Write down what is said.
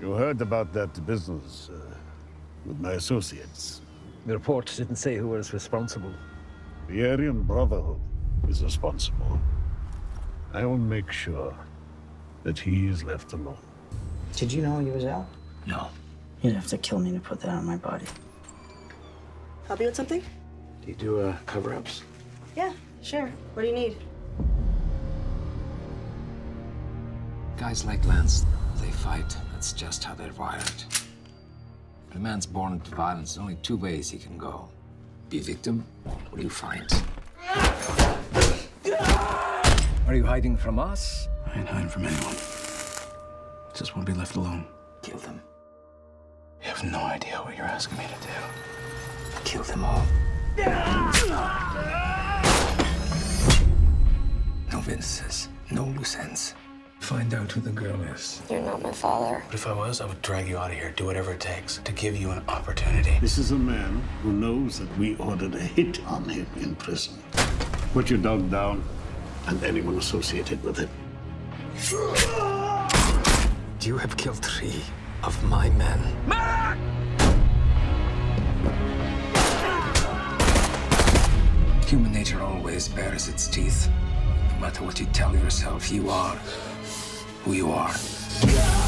You heard about that business uh, with my associates. The report didn't say who was responsible. The Aryan Brotherhood is responsible. I will make sure that he is left alone. Did you know he was out? No. You'd have to kill me to put that on my body. Help you with something? Do you do uh, cover-ups? Yeah, sure. What do you need? Guys like Lance, they fight. That's just how they're wired. When a man's born into violence, there's only two ways he can go. Be a victim, or you fight. Are you hiding from us? I ain't hiding from anyone. Just want to be left alone. Kill them. You have no idea what you're asking me to do. Kill them all. No Vinces, no loose ends. Find out who the girl is. You're not my father. But if I was, I would drag you out of here, do whatever it takes to give you an opportunity. This is a man who knows that we ordered a hit on him in prison. Put your dog down and anyone associated with it. You have killed three of my men. Human nature always bares its teeth. No matter what you tell yourself, you are who you are.